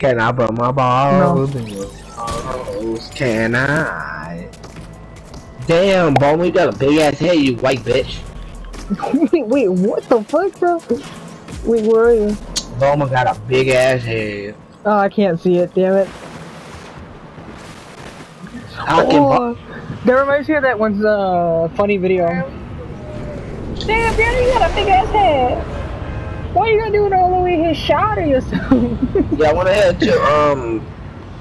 Can I put my balls in your balls? Can I? Damn, Bowman, you got a big ass head, you white bitch. wait, wait, what the fuck, bro? Wait, where are you? Bowman got a big ass head. Oh, I can't see it, damn it. I can Oh, that reminds me of that one's uh, funny video. Damn, Danny, you got a big ass head. Why are you gonna do it all the way here? Shot or yourself? Yeah, I wanna head to um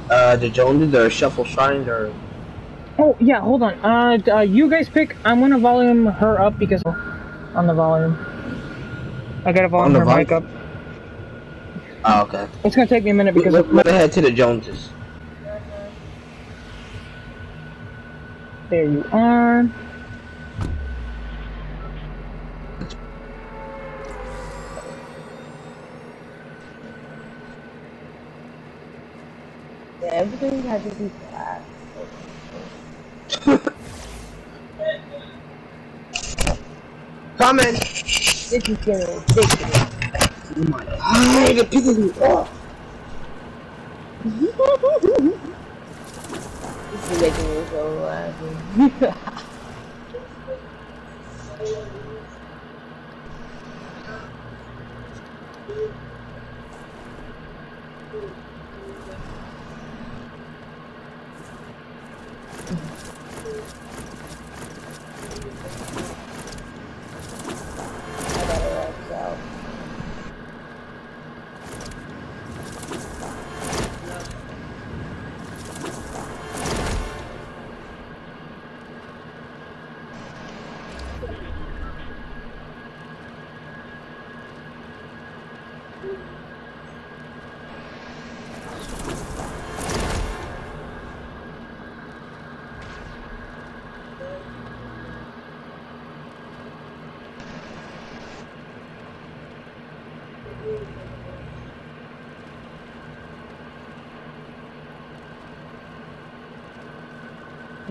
uh the Joneses or Shuffle Shrines or oh, yeah, hold on. Uh, uh, you guys pick. I'm gonna volume her up because on the volume. I gotta volume her volume? mic up. Oh okay. It's gonna take me a minute because we're gonna head to the Joneses. there you are. Everything had to be flat. Coming! This is getting ridiculous. Oh my god, it pisses me off. This is making me so laughing. I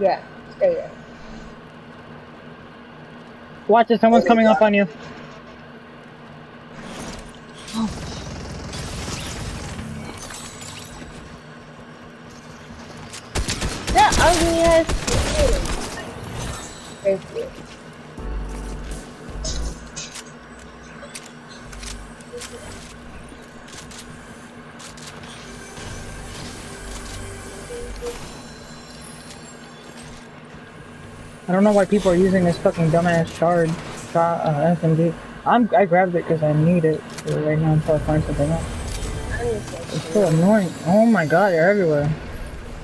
Yeah, stay there. Watch it, someone's coming up on you. That ugly ass Thank you. I don't know why people are using this fucking dumbass shard shot uh, SMG. I'm I grabbed it because I need it right now until I find something else. It's so annoying. Oh my god, they're everywhere.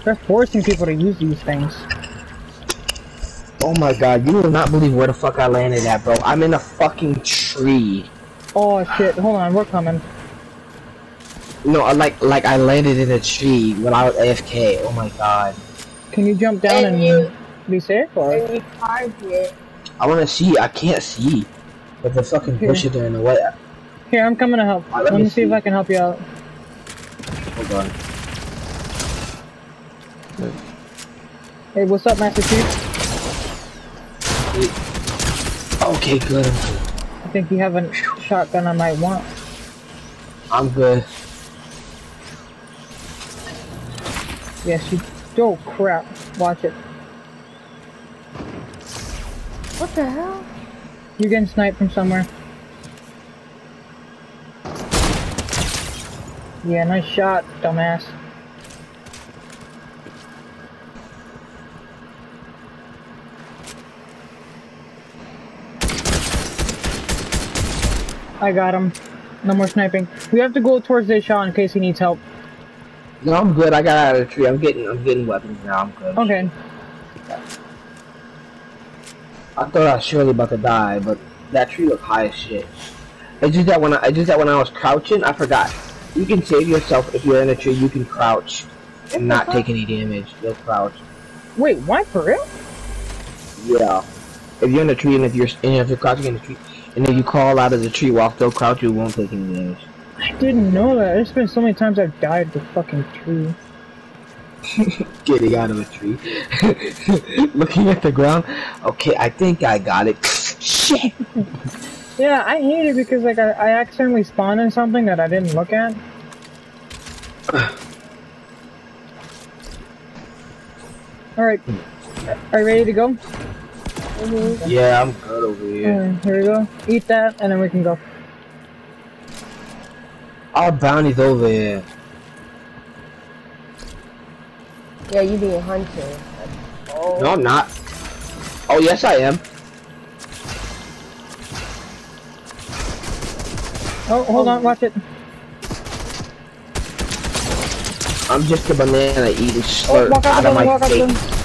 They're forcing people to use these things. Oh my god, you will not believe where the fuck I landed at, bro. I'm in a fucking tree. Oh shit, hold on, we're coming. No, I like like I landed in a tree when I was AFK. Oh my god. Can you jump down And and, you- be safe or? And you carved it. I wanna see, I can't see. But the fucking Here. bushes are in the way. Here, I'm coming to help. Alright, Let, let me me see if. I can help you out. Hold on. Hey, what's up, Master Chief? Okay, good. I'm good. I think you have a shotgun I might want. I'm good. Yes, you. Oh crap! Watch it. What the hell? You're getting sniped from somewhere. Yeah, nice shot, dumbass. I got him. No more sniping. We have to go towards this shot in case he needs help. No, I'm good. I got out of the tree. I'm getting I'm getting weapons now. I'm good. Okay. I thought I was surely about to die, but that tree looked high as shit. It's just that when I, it's just that when I was crouching, I forgot. You can save yourself if you're in a tree. You can crouch and not take any damage. You'll crouch. Wait, what? For real? Yeah. If you're in a tree and if you're and if you're crouching in a tree, and if you crawl out of the tree while still crouched, you won't take any damage. I didn't know that. There's been so many times I've died to fucking tree. Getting out of a tree, looking at the ground. Okay, I think I got it. Shit. Yeah, I hate it because like I, I accidentally spawned in something that I didn't look at. Alright. Are you ready to go? Yeah, I'm good over here. Alright, here we go. Eat that, and then we can go. Our bounty's over here. Yeah, you being hunted. Oh. No, I'm not. Oh, yes, I am. Oh, hold on, watch it. I'm just a banana eating Oh, slurp walk out out of my walk out the building. face.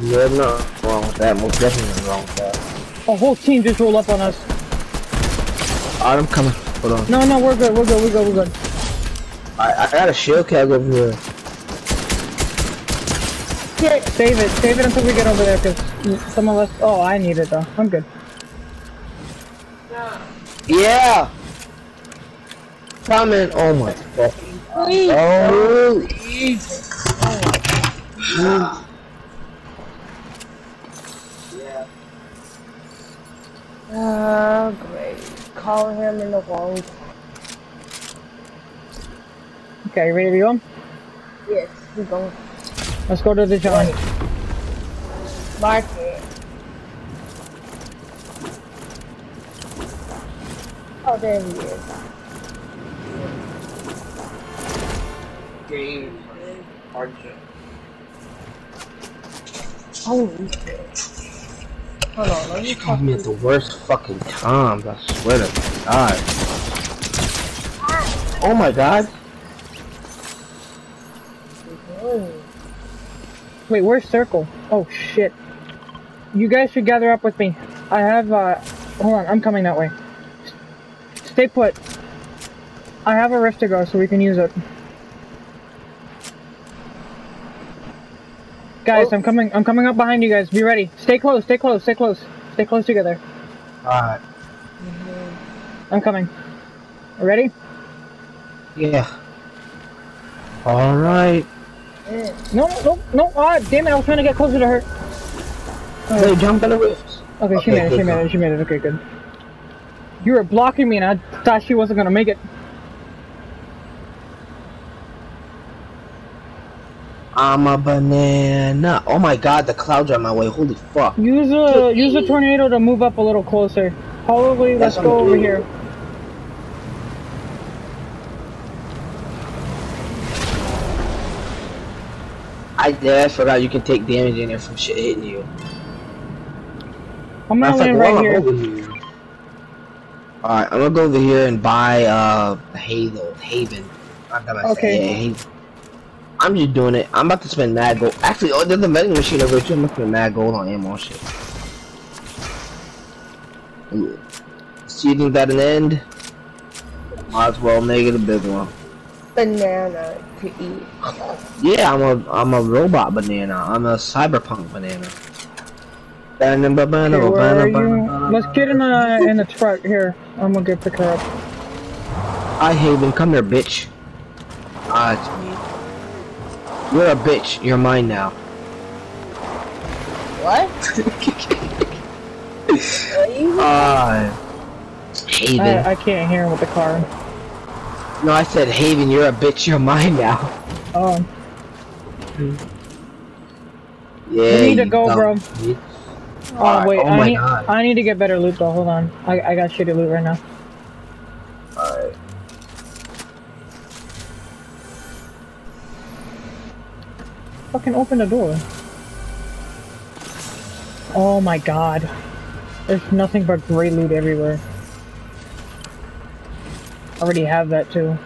Nothing wrong with that. Most definitely wrong with that. A whole team just rolled up on us. Alright, I'm coming. Hold on. No, no, we're good, we're good, we're good, we're good. I, I got a shield keg over here. Shit, save it, save it until we get over there, because some of us, oh, I need it though. I'm good. Yeah! Coming. Oh my fucking. Please. Oh, Oh, great. Call him in the wrong. Okay, ready to go? Yes, we're going. Let's go to the John. Mark it. Oh, there he is. Game. Hardship. Holy shit. Hold on, let me You called me at the worst fucking times, I swear to God. Oh my god. Oh, Wait, where's Circle? Oh shit. You guys should gather up with me. I have, uh, hold on, I'm coming that way. Stay put. I have a rift to go, so we can use it. Guys, Oh. I'm coming, I'm coming up behind you guys. Be ready. Stay close, stay close, stay close. Stay close together. Alright. I'm coming. Ready? Yeah. Alright. No, no, no, ah, damn it, I was trying to get closer to her. Hey, jump in the rifts. Okay, she Okay, made it, she made it, she made it, okay, good. You were blocking me and I thought she wasn't gonna make it. I'm a banana. Oh my god, the clouds are on my way. Holy fuck. Use a use a tornado to move up a little closer. Probably let's go over here. I just forgot you can take damage in there from shit hitting you. I'm gonna of right here. here. Alright, I'm gonna go over here and buy uh Hazel Haven. Okay. I'm just doing it. I'm about to spend mad gold. Actually, oh, there's a vending machine over here too. I'm gonna spend mad gold on ammo shit. Ooh. So you think that an end? Might as well make it a big one. Banana to eat. Yeah, I'm a I'm a robot banana. I'm a cyberpunk banana. Banana, banana, Okay, banana, banana, Let's get in the in the truck here. I'm gonna get pick her up. Hi Haven, come here, bitch. Ah, it's me. You're a bitch. You're mine now. What? Are you? Ah, Haven. I, I can't hear him with the car. No, I said Haven. You're a bitch. You're mine now. Oh, Yeah. need to go, bro. bitch. oh Alright, wait, oh I need God. I need to get better loot though. Hold on, I I got shitty loot right now. Alright. Fucking open the door. Oh my god. There's nothing but gray loot everywhere. I already have that too.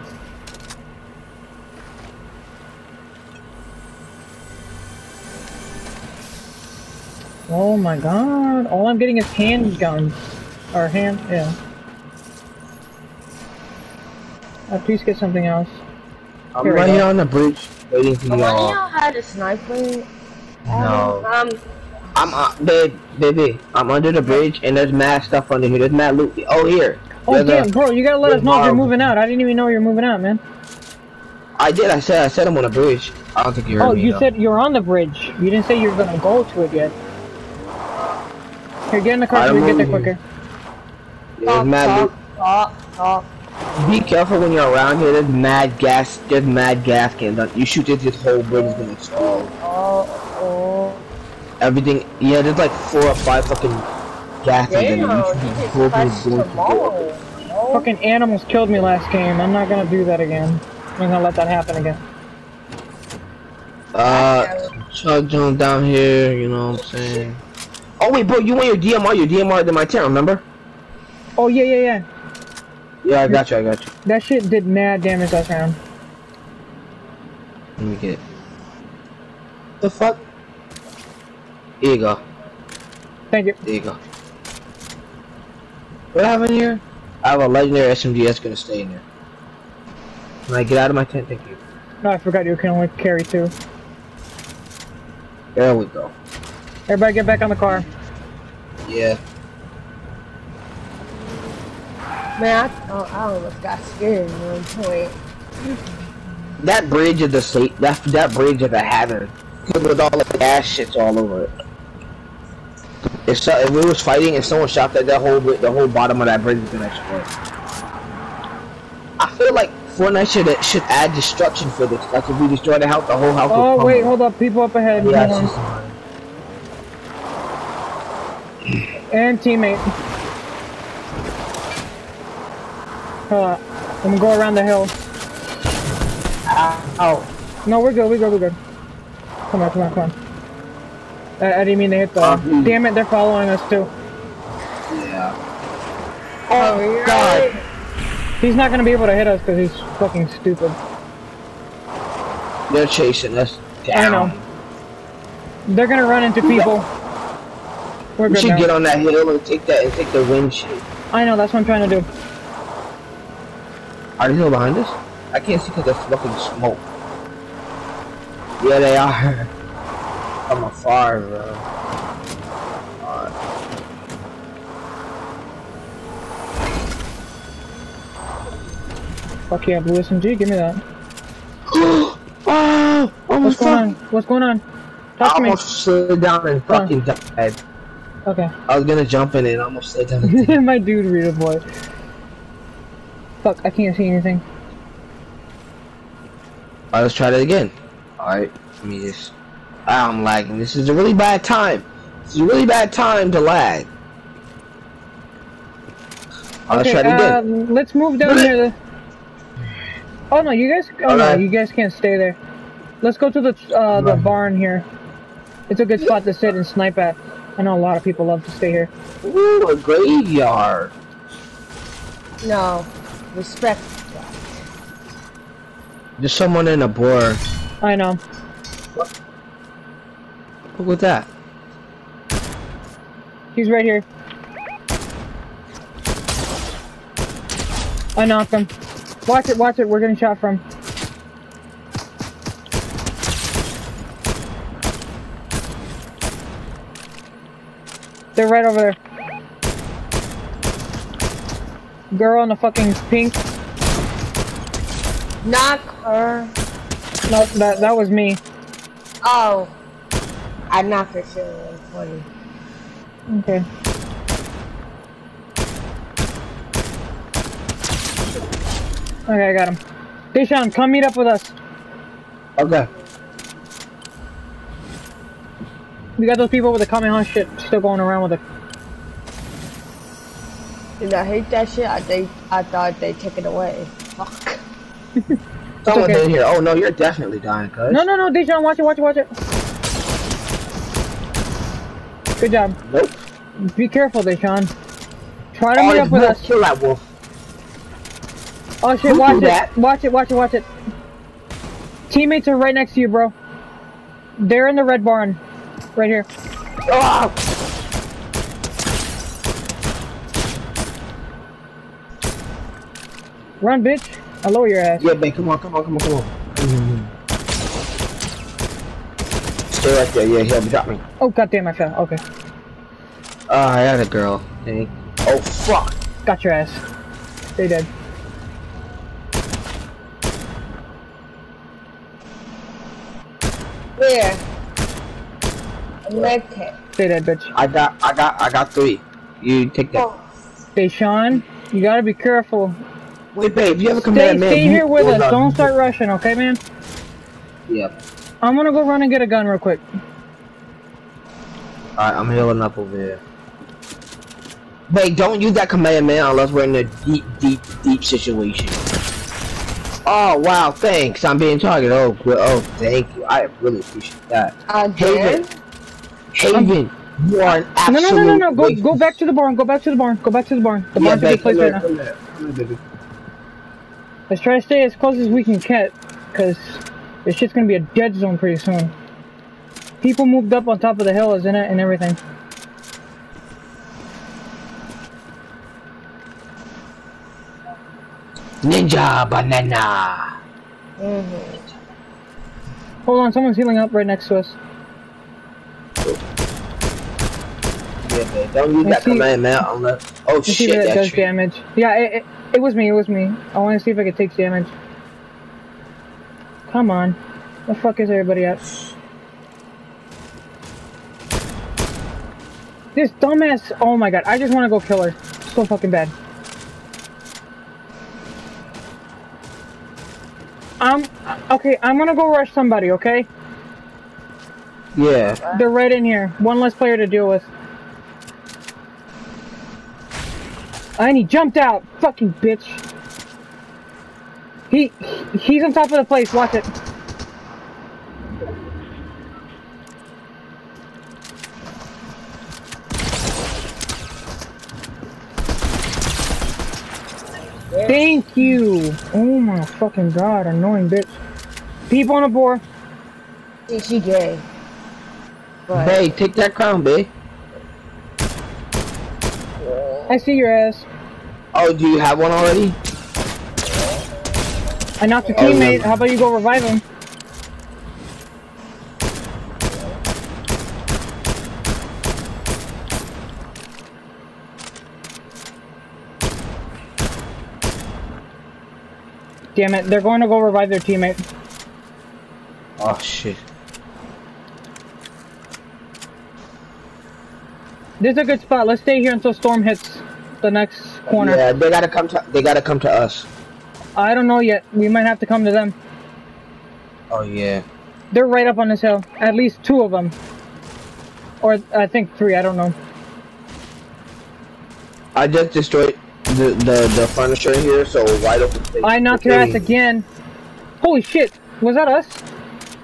Oh my god. All I'm getting is handguns. Or hand, yeah. Uh, please get something else. I'm Here we right here on the bridge, waiting for y'all. y'all had a sniper. No. Um, I'm uh, babe, baby. I'm under the bridge, and there's mad stuff under here. There's mad loot. Oh, here. Oh There's a- damn, bro, you gotta let us know if you're moving out. I didn't even know you were moving out, man. I did. I said. I said I'm on a bridge. I don't think you heard Oh, me. you though. said you're on the bridge. You didn't say you were gonna go to it yet. Here, get in the car so we get there quicker. Yeah, there's talk, mad loot. talk, talk, talk. Be careful when you're around here. There's mad gas. There's mad gas cans. You shoot this, this whole bridge is gonna explode. Oh, oh. Everything. Yeah, there's like four or five fucking gas. Damn, in there. You you should be just hoping touched going to Fucking animals killed me last game. I'm not gonna do that again. I'm not gonna let that happen again. Uh, chug jump down here. You know what I'm saying? Oh wait, bro, you want your DMR? Your DMR in my town, remember? Oh yeah, yeah, yeah. Yeah, I got you. I got you. That shit did mad damage last round. Let me get. It. The fuck? Here you go. Thank you. There you go. What happened here? I have a legendary SMG that's gonna stay in there. Can I get out of my tent? Thank you. No, I forgot you can only carry two. There we go. Everybody get back on the car. Yeah. Man, I, oh, I almost got scared at one point. That bridge is the state. That that bridge is a hazard. With all the gas shits all over it. If, so, if we was fighting and someone shot that, that whole the whole bottom of that bridge is gonna explode. I feel like Fortnite should should add destruction for this. Like if we destroy the house, the whole house. Oh wait, hold up. People up ahead. Yeah, Hold it's on. just- And teammate. Hold on. I'm gonna go around the hill. Ow. No, we're good. We're good. We're good. Come on, come on, come on. I, I didn't mean to hit the. Uh. Damn it! They're following us too. Yeah. Oh, you're God. right. He's not gonna be able to hit us because he's fucking stupid. They're chasing us I down. know. They're gonna run into people. We're We should now. get on that hill and take that and take the wind shit. I know. That's what I'm trying to do. Are they still behind us? I can't see because there's fucking smoke. Yeah, they are. From afar, bro. Alright. Fuck yeah, blue SMG. Give me that. oh! What's going on? What's going on? I Talk to me. almost slid down and Huh. fucking died. Okay. I was gonna jump in it and almost slid down. and- My dude, Rita boy. Fuck, I can't see anything. Alright, let's try that again. Alright, let me just. I'm lagging. This is a really bad time. This is a really bad time to lag. Alright, let's try it uh, again. let's move down here. to- Oh no, you guys. Oh no, Alright. you guys can't stay there. Let's go to the uh, the Right. barn here. It's a good spot to sit and snipe at. I know a lot of people love to stay here. Ooh, a graveyard. No. Respect. There's someone in a board. I know. Look at that. He's right here. I knocked him. Watch it, watch it. We're getting shot from. They're right over there. Girl in the fucking pink. Knock her. No, that that was me. Oh. I knocked her shit at 120. Okay. Okay, I got him. Deshaun, come meet up with us. Okay. We got those people with the Kamehameha shit still going around with it. Did I hate that shit? I, they, I thought they took it away. Fuck. Someone okay. in here. Oh no, you're definitely dying, cuz. No, no, no, Deshaun, watch it, watch it, watch it. Good job. Nope. Be careful, there, Deshaun. Try to Oh, meet up with us. Kill that wolf. Oh shit, Who watch it. that? Watch it, watch it, watch it. Teammates are right next to you, bro. They're in the red barn. Right here. Ah! Run, bitch. I'll lower your ass. Yeah, babe, come on, come on, come on, come on. Stay right there. Yeah, he'll drop me. Oh, goddamn, I fell. Okay. Ah, I had a girl. Hey. Oh fuck. Got your ass. They dead. Where? A med kit. They dead, bitch. I got, I got, I got three. You take that. Oh. Deshaun, you gotta be careful. Wait, babe, you have a Stay, command man. stay here with us. Don't start rushing, okay, man? Yep. I'm gonna go run and get a gun real quick. Alright, I'm healing up over here. Babe, don't use that command man unless we're in a deep, deep, deep situation. Oh, wow, thanks. I'm being targeted. Oh, good. Oh, thank you. I really appreciate that. Again? Haven, you are an No, absolute no, no, no, no. Go, go back to the barn. Go back to the barn. Go back to the barn. The Yeah, barn's a good place come right now. come here. Come here, baby. Let's try to stay as close as we can get, cause this shit's gonna be a dead zone pretty soon. People moved up on top of the hill, isn't it, and everything. Ninja banana. Mm-hmm. Hold on, someone's healing up right next to us. Yeah, babe, don't use I that see- command man unless. Oh Let's see shit, if it that does tree. damage. Yeah, it, it, it was me. It was me. I want to see if I could take damage. Come on. The fuck is everybody at? This dumbass. Oh my god. I just want to go kill her. So fucking bad. I'm okay. I'm gonna go rush somebody. Okay. Yeah. They're right in here. One less player to deal with. And he jumped out. Fucking bitch. He he's on top of the place. Watch it. Thank you. Oh my fucking god, annoying bitch. People on the board. See, she gay. But Babe, take that crown, babe. I see your ass. Oh, do you have one already? I knocked a teammate. How about you go revive him? Damn it, they're going to go revive their teammate. Oh shit. This is a good spot. Let's stay here until storm hits the next corner. Yeah, they gotta come to. They gotta come to us. I don't know yet. We might have to come to them. Oh yeah. They're right up on this hill. At least two of them. Or I think three, I don't know. I just destroyed the the, the furniture here, so wide open space. I knocked your ass again. Holy shit. Was that us?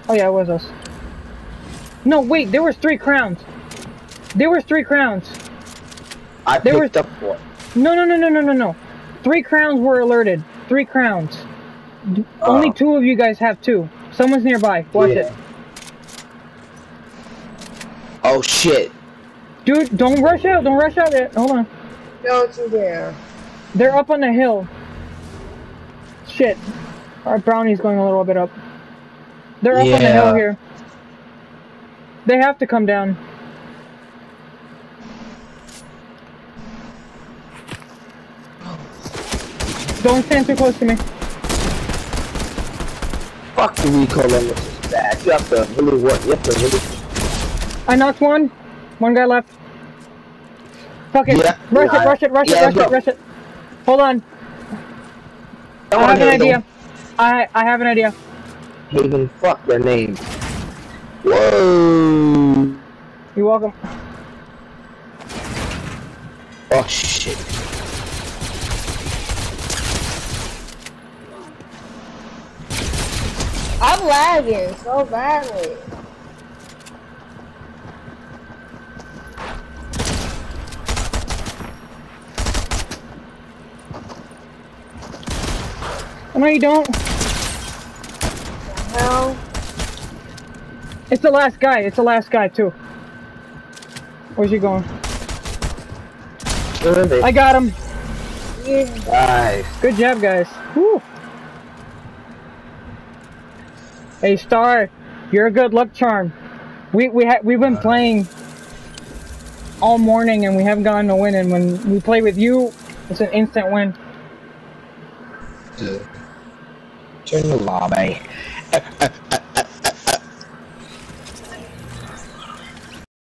Oh yeah, it was us. No, wait, there was three crowns. There was three crowns. I there picked up one. No, no, no, no, no, no, no. Three crowns were alerted. Three crowns. D- Oh. Only two of you guys have two. Someone's nearby. Watch Yeah. it. Oh shit. Dude, don't rush out. Don't rush out yet. Hold on. don't you dare. They're up on the hill. Shit. Our brownie's going a little bit up. They're up on the hill here. They have to come down. Don't stand too close to me. Fuck the recoil on this is bad. You have to really work. You have to really. I knocked one. One guy left. Fuck it. Yeah, rush yeah. it, rush it, rush Yeah, it, rush it, rush it. Hold on. Come I have an idea. I I have an idea. Haven, fuck their name. Whoa. You're welcome. Oh shit. I'm lagging so badly. No, you don't. Hell, It's the last guy. It's the last guy too. Where's he going? Where are? I got him. yeah. Nice. Good job, guys. Woo. Hey, Star, you're a good luck charm. We we ha- we've been playing all morning and we haven't gotten a win. And when we play with you, it's an instant win. Turn the lobby.